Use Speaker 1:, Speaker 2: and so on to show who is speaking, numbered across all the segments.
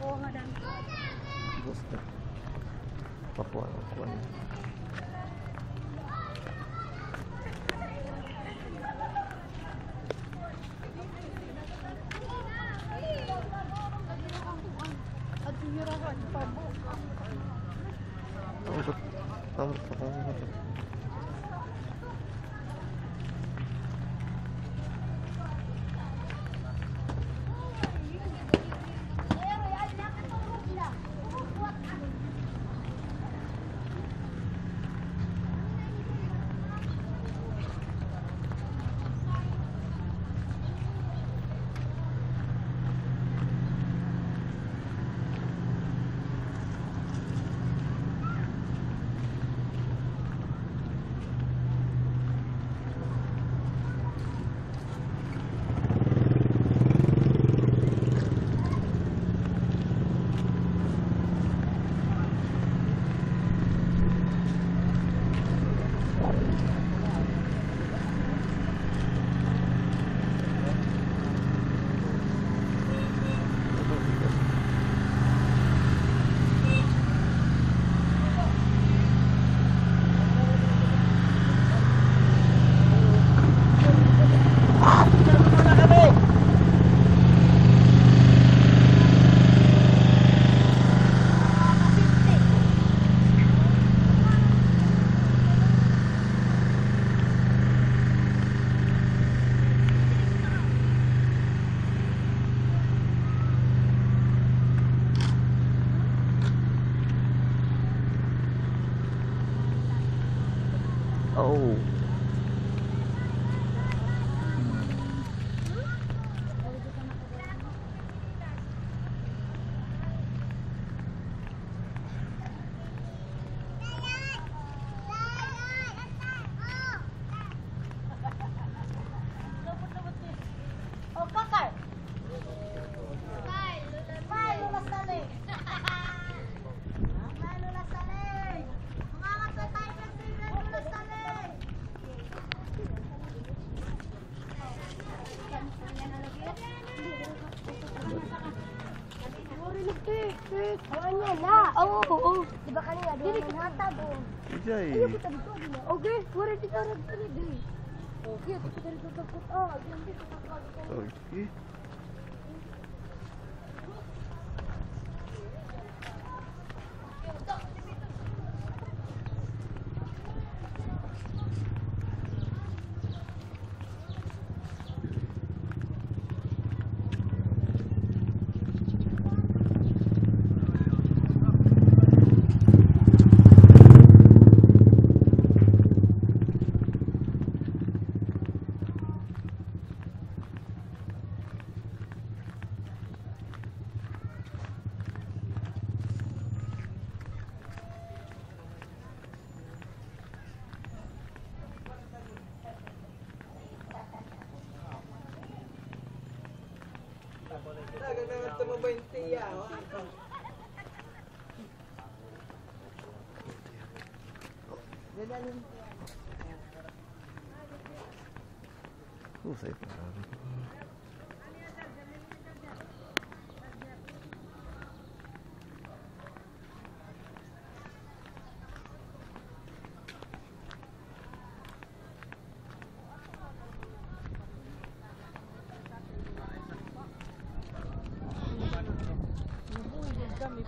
Speaker 1: Papua, madam.
Speaker 2: Gusto.
Speaker 1: Papua, Papua. Tunggu, tunggu, tunggu. Oo, oo. Di ba kanina doon ang hatag o?
Speaker 2: Ijay.
Speaker 1: kita dito. Okay, wala rin. Okay, dito ka ah, diyan dito ka
Speaker 2: Okay.
Speaker 3: buen día. Who's it?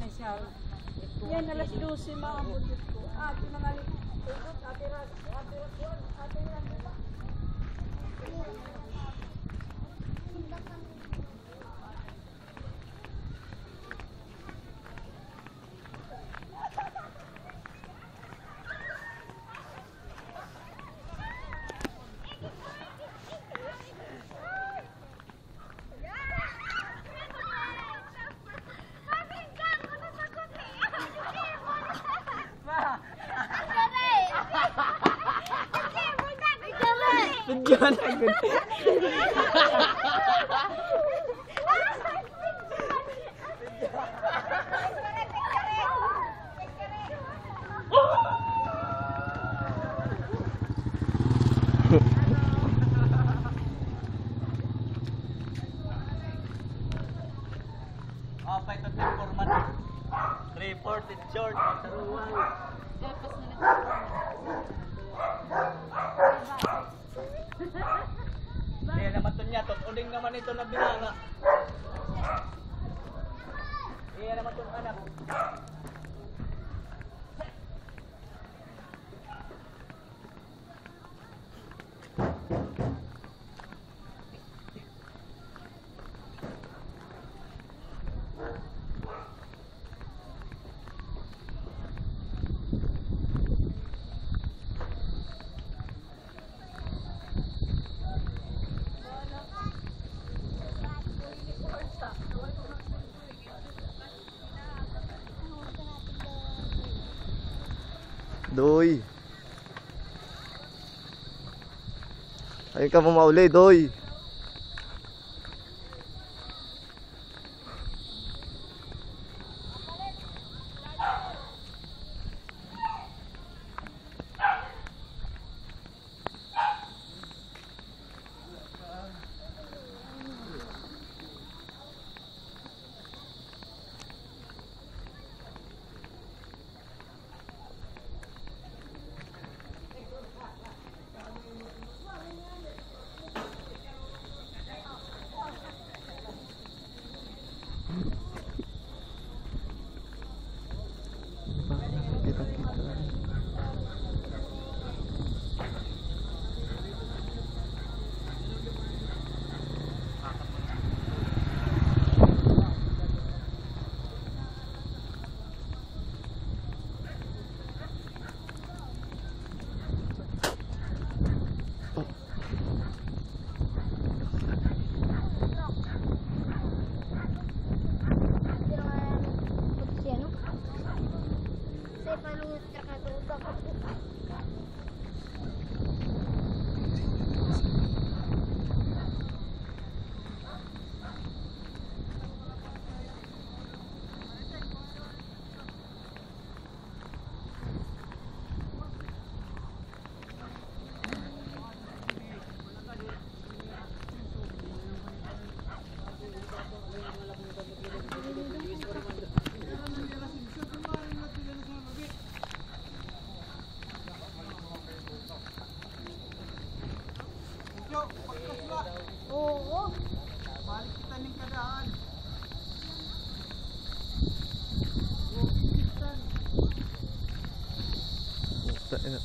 Speaker 3: na siya.
Speaker 1: Yan, alas 12 mga budot ko. Ah, pinangalit. Ate Ras, Ate Ras, Ate Ras,
Speaker 2: Bigyan agad.
Speaker 4: Ah, pa ito yung format. Reported short. Taruhan. Kaya naman niya. Uling naman ito na binanga. Kaya naman itong anak.
Speaker 1: Aí que vamos ao lei dois. Oo.
Speaker 2: Ta- ina.